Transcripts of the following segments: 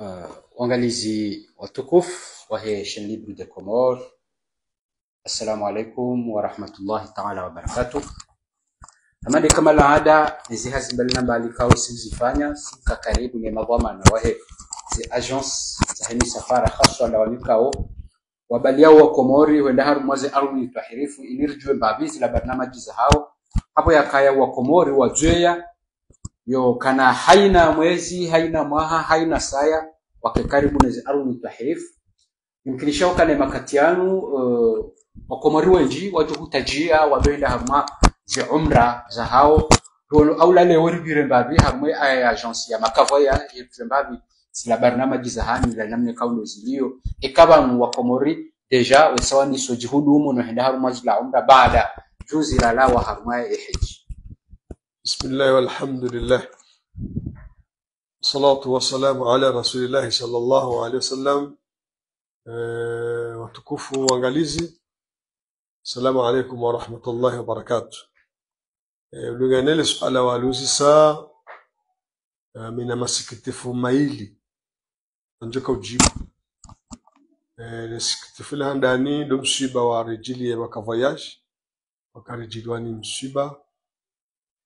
Uh, waangalizi watukufu wa he chaîne libre de Comore, assalamu alaikum warahmatullahi taala wabarakatuh. Amani kama laada nizi hazi mbali kao sizifanya sika karibu ni madhamana wahe. Zi agence za heni safara haswa la wanikao wabaliao wa Komori wenda haru mwaze aruni tahirifu inirjwe mbabizi la barnamaji za hao. Hapo yakaya wa Komori wajweya yo kana haina mwezi haina mwaha haina saya wake karibu nezi aruni tahirifu yumkinishao kane makatianu uh, wakomori wenji wajuhutajia wadoenda haruma zi umra za hao rono aula le wori mbabi harumwe aya agence ya makavoya yirire mbabi sila barnamaji za hani la namne kaulo zilio ikaba mu wakomori deja wesawa ni sojihudumu no henda haruma zila umra baada juzi la la wa haruma ya hiji بسم salatu wassalamu ala rasulillahi sallallahu alaihi wasallam. E, eh, watukufu wangalizi. Asalamu alaikum warahmatullahi wabarakatu E, eh, ulinganele suala waluzisaa e, eh, mina masikitifu maili. Anjoka ujibu. E, nisikitifu lihandani do msiba wa rijili wakavayaji wakarijiliwani msiba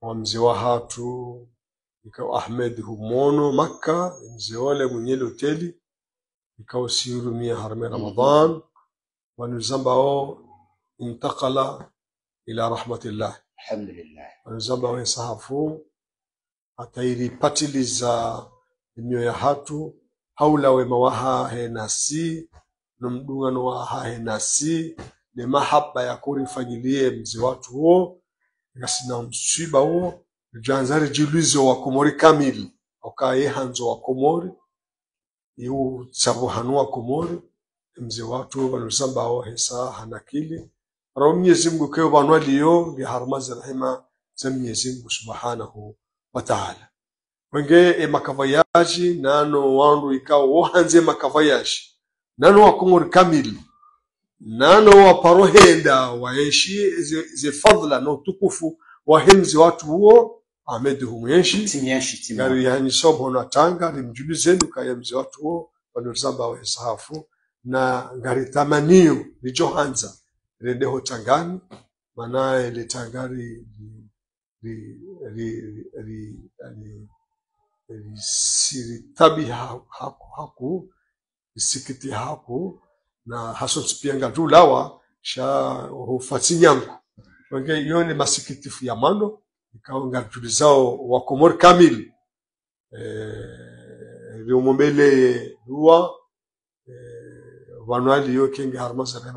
wa mzee wa hatu ikawa ahmed humono makka mzee wale mwenyele hoteli. Ikawa sihurumia harme Ramadhan wanuzambao intakala ila rahmatillah. Alhamdulillah. Wanuzambao ensahafu atairipatiliza imyo ya hatu haula wema waha henasi nomdungano waha henasi ne mahaba ya kurifanyilie mzi watu huo. Ikasina msiba huo janzari jiluizo wa komori kamili. Okayehanzo wa komori iu sabuhanu wa komori mze watu wanusambao hesa hanakili. Rao mwenyezi mungu keo banwa liyo li harmazi rahima za mwenyezi mungu subhanahu wa ta'ala. Wenge e makavayaji nano wandu ikao wohanze makavayaji. Nano wa komori kamili. Nano wa parohenda waeshi ze, ze fadla no tukufu wahemzi watu huo Ahmed humwenshi timyenshi timya gari yani sobo na tanga limjulizeni kaya mzee watu wanozamba wa sahafu na ngari tamanio lijohanza rendeho tangani. Manaye le tangari li li li li li li siri tabi ha- haku haku isikiti haku na haso tsipianga lawa sha hufatsi nyangu. Wenge yone masikitifu ya mano ikawa ngarjuli zao wakomori kamili eh, liumombele dua eh, kenge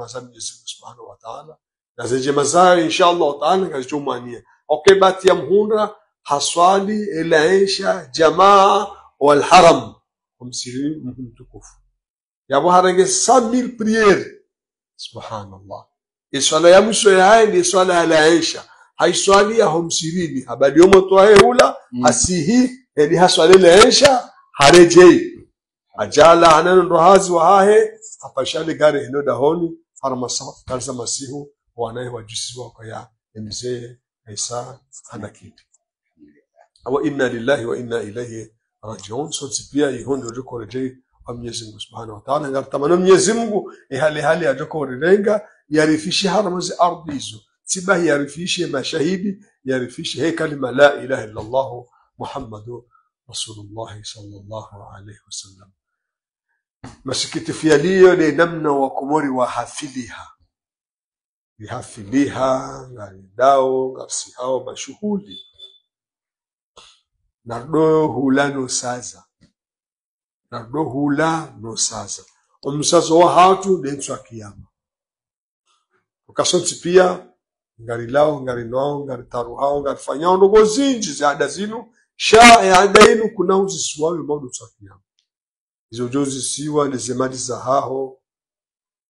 za Mwenyezi Mungu Subhanahu wa Ta'ala. Na zenje mazao inshallah Ta'ala ngazijumania okay bati ya mhunda haswali elaisha jamaa wal haram. Kumsiri mtukufu. Yabo 100000 priere subhanallah. Iswala ya mwisho ya haya ndi swala ya laisha haiswali ya homsirini habadi yomo twahe hula Mm. hasihi edi haswali leensha harejei. Ajala hanano ndo hazi wa hahe apashali gari hino dahoni farmasaf kalza masihu wanaye wajusi wako ya mzee Isa hana kitu. Wa inna lillahi wa inna ilaihi rajiun. So pia ihondo joko rejei wa Mwenyezi Mungu Subhanahu wa Ta'ala. Ngatamana Mwenyezi Mungu ihali hali ya joko rirenga yarifishe haramu za ardhi hizo sibahi yarifishe mashahidi yarifishe he kalima la ilaha illa Allah Muhammadu Rasulullah sallallahu alaihi wasallam. Masikitifu yaliyo ni namna wakomori wahafiliha vihafiliha ngaridao ngarsihao mashuhuli. Nardo hula no saza. Nardo hula no saza. Omusazo wa hatu dentro akiyama ukasonti pia ngari lao ngari nao ngari taru hao ngari fanyao ndogo zinji za ada zinu sha ya ada inu kuna uzisiwawe maudu tsakiyama izo jozi siwa ni zemadi za haho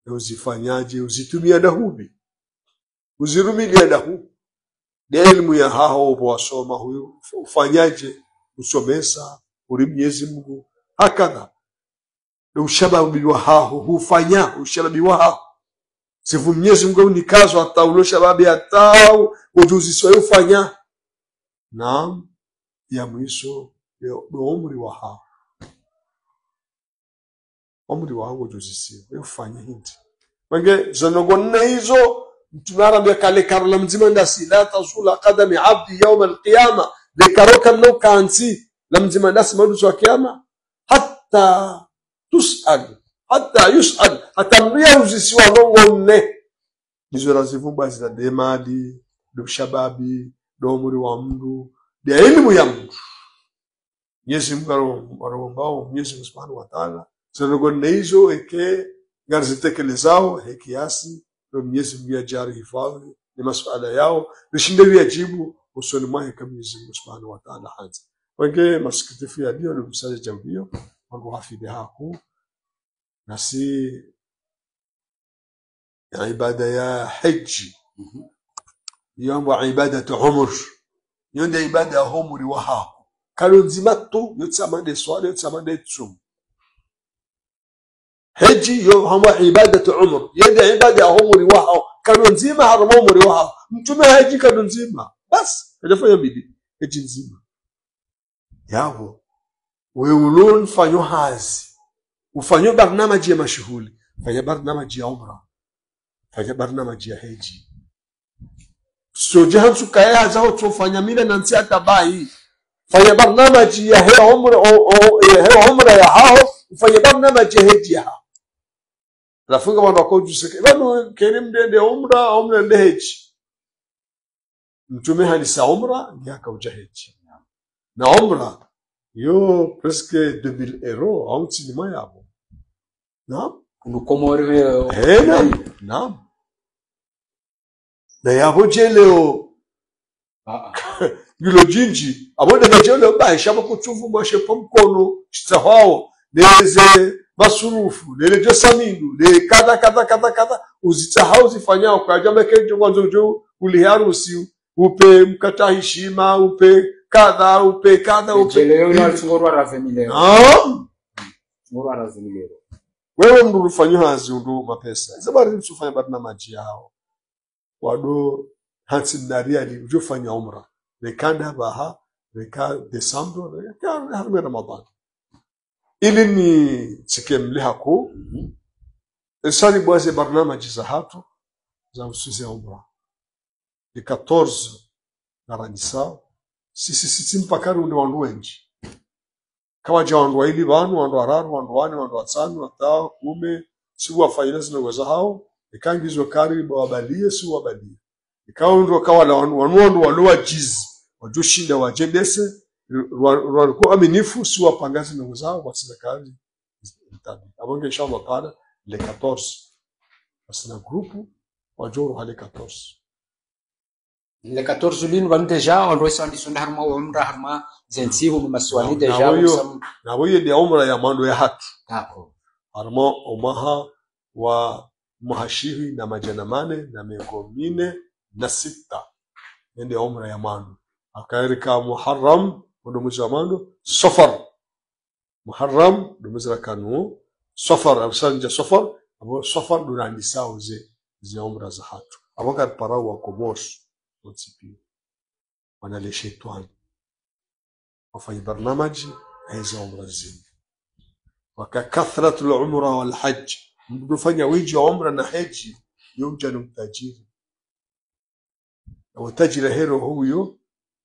na uzifanyaje uzitumia dahubi uzirumilia dahubi ni elimu ya haho upo wasoma huyu ufanyaje usomesa uri mnyezi mgu hakadha. Na ushababi wa haho hufanya ushababi wa haho sifu mnyezi mungu ni kazo hata ulo shababi hatao ujuzi sio ufanya. Naam ya mwisho ya umri wa haho omri wangu jozisiwe ufanye hindi. Mange zonogo nne hizo mtume arambia kale karola mzima ndasi la tazula qadami abdi yauma alqiyama lekaroka mnau kansi la mzima ndasi madusu wa kiama hatta tusal hatta yusad atambia uzisiwa nongo nne izo razivumba zina demadi do shababi do umri wa mndu dia elimu ya mndu. Mwenyezi Mungu arombao Mwenyezi Mungu wa Ta'ala. Zonogo nne eke ngari hekiasi he kiasi ndo Mwenyezi Mungu ajari hifadhi ni masuala yao rishinde viajibu usoni mwake Mwenyezi Mungu Subhanahu wa Ta'ala. Hanza wenge masikitifu ya dio ni msaje jambio wangu hafidhi haku ya ibada ya hiji Mhm. yombo ibadatu umur yonde ibada ya umuri wa haku kalo nzima tu yotsamande swala yotsamande tsumu heji yo hama ibadatu umur yende ibada ya umuri wao kano nzima harama umuri wao mtume haji kano nzima. Bas hajafanya bidii heji nzima. Yavo weulun fanyo hazi ufanyo barnamaji ya mashughuli fanya barnamaji ya umra. Fanya barnamaji ya heji. Sojahansu kaya zao tofanya mila na nsi atabai. Fanya barnamaji ya hewa umra o- o- ya hewa umra ya hao ufanye barnamaji ya heji ya hao rafunga wako vakojuseka vanhu keri mndende umra umra nde heji. Mtume halisa umra ndi akauja heji. Na umra yo preske 2000 euro au auntinima yavo naam. Unukomore He, naam. naam. Na yavo jeleo yulo jinji. Jeleo baisha vakutsuvu mashepa mkono chitsahwawo neze masurufu nele samindu ne kadha kadha kadha kadha. Uzitsahau zifanyao kaja mekejo mwanzo jo uliharusi upe mkata heshima upe kadha upe kadha upe naam wewe mndu hazi undu mapesa. Zabari msufanya barna maji yao. Wado hansi nariali ujofanya umra. Rekanda baha reka desambro harme ramadan ili ni sike mlihaku esali bwaze barnamaji za hatu za usuze umra. Ni 14 naranisa sisi sisi mpakari unde wandu wenji kawaja wandu waili vanu wandu wararu wandu wane wandu watsanu watao kume siku wafanyile zinoweza hao. Ikangizwa kari wabalie si wabalie ikawa ndo kawala wanu wanu wandu walowa jizi. Wajebese walikuwa aminifu si wapangazi zao kwa serikali tabi abonge le 14 wasina grupu wajoro hale 14 le 14 lin van deja on roisa ndi sonda harma umra harma zensi hu maswali deja na huyo- kusam na wiye dia umra ya mando ya hatu tako harimo omaha wa mahashihi na majana mane na miego mine na sita. Ende umra ya mando akaerika muharram ndo mwezi wa mando safar. Muharram ndo mwezi wa kanu safar absanja safar. Abo safar ndo nandisao ze ze umra za hatu aboka parau wa komos watipi وانا shetani wafanya barnamaji hizo umra zima wakakathratu lumra walhaji mnafanya wiji wa umra na heji yujanu mtajiri na utajiri hero huyo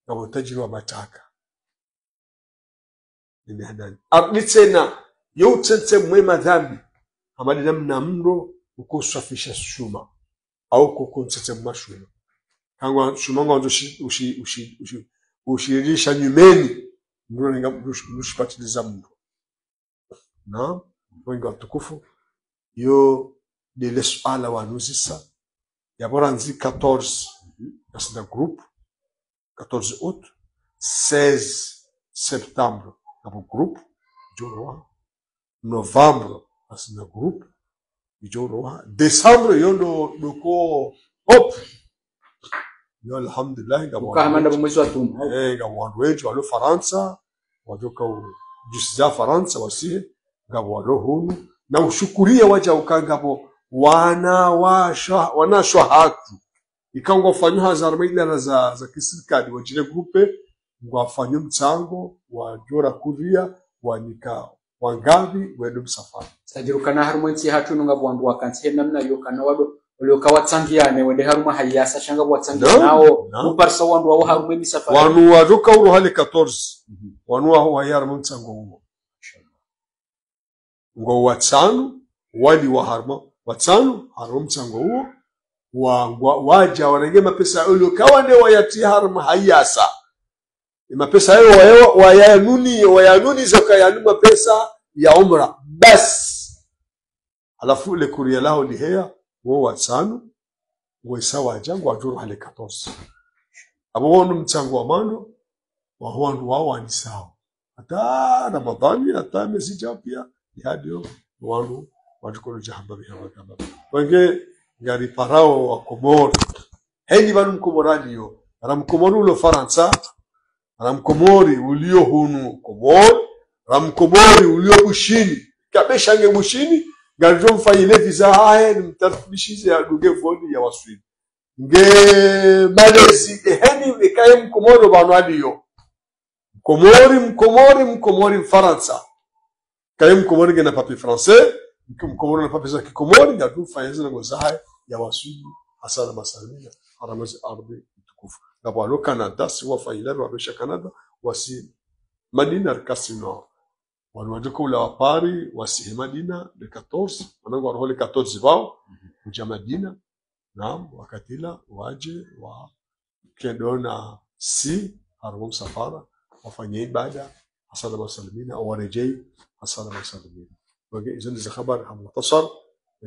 na utajiri wa mataka. Ni ardi tena youtsense mwema dhambi amali namna mndo ukusafisha shuma. Au kukunsetse mashuma shuma ushi ushirisha nyumeni mndo ninga mshipatiliza mndo na wengi watukufu yo lile suala wanuzisa yabora nzi 14 nasina groupe 14 août 16 septembre nabo grupu joroa novembre nasina groupe ijoroa décembre yo ndo doko hop yo alhamdulillah ngabo ukahamanda mwezi wa tunu Eh, wandu wengi walo faransa. Wajoka jusiza faransa wasihe ngabo walo hunu na ushukurie waja ukangabo wana washa wana shahatu. Ikangwa fanyo hazarma idara za za kiserikali wajire grupe ngwafanywe mchango wajora kuria wanika wangavi wende msafara. Sajirukana harumwe nsi hatu nunga bwandu wakansi namna yo kana wado ulioka watsangiane wende harumwe hayasa shanga watsangia Naam, nao. naam. uparsa wandu wao harumwe safari wanu waruka uru hali 14 wanu wanu waho wayarma mtsango uwo ngo watsanu wali wa harma watsanu harma mtsango uwo wa, wa, waja wanenge mapesa ulio kawane wayati harma hayasa mapesa hayo wa wayanuni wayanuni zakayanu mapesa ya umra. Bas! Alafu lekuria lao liheya wo watsanu wesa waja ngo ajuru hali 14 abo wonu mtsango wa mano wa wandu wao wani sawa hata ramadhani hata miezi ijao pia yadio wandu watukolo jahamba bihamakama wenge ngari parao wa komoro. Heni vanu mkomorani yo. Ara mkomori ulo faransa ara mkomori ulio hunu komori ara mkomori ulio bushini. Kabeshange bushini ngarijo mfanyile visa hahe nimtarifishize ya duge voni ya waswidi nge malezi eheni ikaye mkomoro banu aliyo mkomori mkomori mkomori mfaransa kaye mkomori ngena papi français mkomori na papi za kikomori ngatu fanyeze na ngozaha ya waswidi hasana masalimina haramazi ardhi mtukufu. Na alo Kanada si wafanyila wabesha Kanada wasi madina rkasino wanu wajuko ula wapari wasihe madina le 14 wanangu warhole 14 bao kuja madina. Naam wakatila waje wa kedona si haramo msafara wafanye ibada. Hasana masalimina au warejei hasana masalimina. Wage hizo ndizo habari hamutasar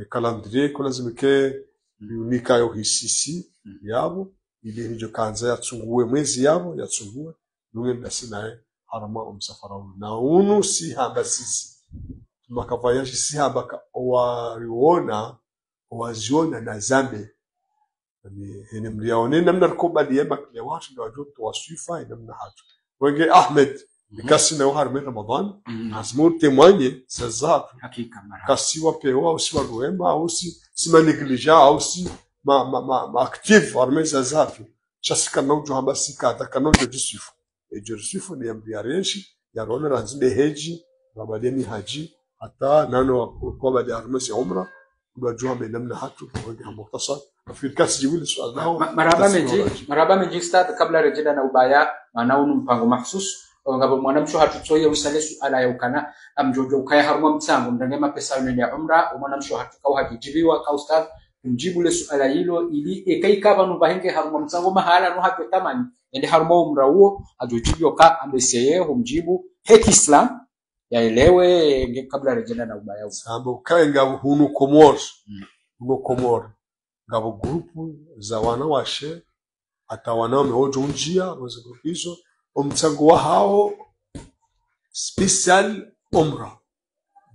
calendrier ko lazima liunika yo hisisi yabo ili hijo kanza yatsungue mwezi yabo yatsungue. Lunge ndasinaye harama omusafara unu na unu si hamba sisi. Makavayashi si hamba owaziona na zambe. Hene mliaone namna rikubaliye makle watu ndo wajua tuwaswifa namna hatu. Wenge ahmed nikasi na uhar min ramadan Mhm. azmur temanye sazatu hakika mara. kasi wapewa au si waruema au si si manegligent au si ma ma ma, ma active arme sazatu chasi kana ujo hamba sikata kanojo kana ejo risifu ya mbiarenshi ya rona ranzinde heji na rabadeni haji hata nano kwa baada ya armasi umra kubajua menamna hatu kwa muktasar. Nafikiri kasi jibu liswali nao maraba meji maraba meji start kabla rejea na ubaya maana unu mpango mahsusu ngabo mwanamcho hatutoye usale suala ya ukana amjojo ukaya haruma mtsango ndani mapesa yone ya umra mwanamcho hatukau hakijibiwa ka ustadh mjibu le suala hilo ili ekaikava no bahenge haruma mtsango mahala no hapetamani ende haruma umra huo ajojibiwa ka ambeseye humjibu heki islam yaelewe nge kabla rejenda na ubaya usa sambo kae ngabo hunu komor. Mm. huno komor. Ngabo grupu za wana wanawashe hata wanaume wote unjia waweze grupu hizo umchango wa hao special umra.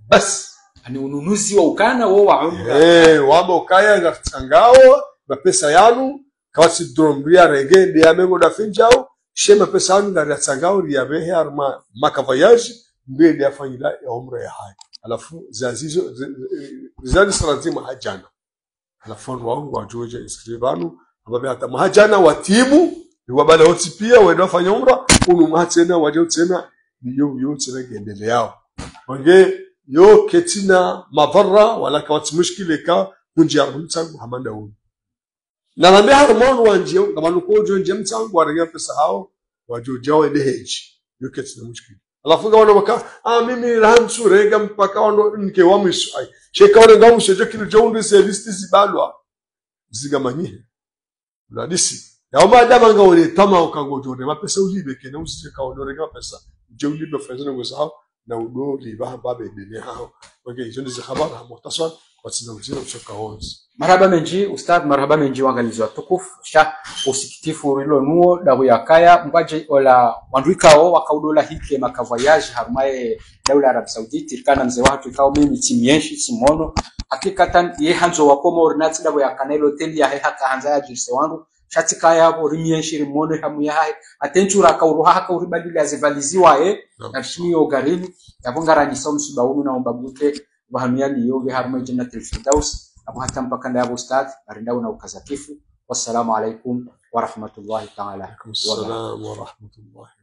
Bas. Ani ununuzi wa ukana wo wa umra. Eh wabo kaya ngachangao mapesa yanu kawasi drombria rege ndi amengo da finjao shema pesa na ngari sangao ya behe arma maka voyage ndiye ndi afanyila ya umra ya hai alafu zazizo zizani sarazima hajana alafu wangu wajoje iskribanu ababe hata mahajana watimu ni wabala hoti pia wenda wafanya umra unu mahatena waje tena ni yo tena gendele yao wange yo ketina mavara wala kawati mushkile ka munji arhu mtsangu hamanda unu na lambe harmon wanje kamanu ko jonje mtsangu pesa hao wajo jawe de heji yo ketina mushkile alafu gawana waka ah mimi rahansu rega mpaka wano nke wa mwisu ai sheka wale ngamu shejo kilo jonde service zibalwa zigamanyihe uladisi yaoma adama nga wole tama ukangojone mapesa ulibe kene usije kaonore mapesa je ulibe fazana ngosao na udo liba babe dene hao. Wage hizo ndizo habari muhtasar watsina mzina kutoka onzi marhaba menji ustad marhaba menji wangalizi watukufu sha usikitifu rilo nuo dahu ya kaya mbaje ola wanduikao wakaudola hike makavoyage harumaye daula arab saudite irikana mzee watu ikao mimi chimyeshi simono hakikatan ye hanzo wakomo orinatsi dahu ya kanelo tendi yahe haka hanza ya jirse wandu shati kaya hapo rimyenshi rimone hamu ya hai atenchura akauruha haka uribadili azivaliziwa ye nashimi ogarini yavongaranyisa omusiba unu naombagute vahanuyani yoge harumaye jannatul firdaus abu hata mpaka ndaya ustadh barindau na ukazakifu wassalamu alaikum warahmatullahi taala alaikum assalam wa rahmatullahi wa barakatuh alhamdulillah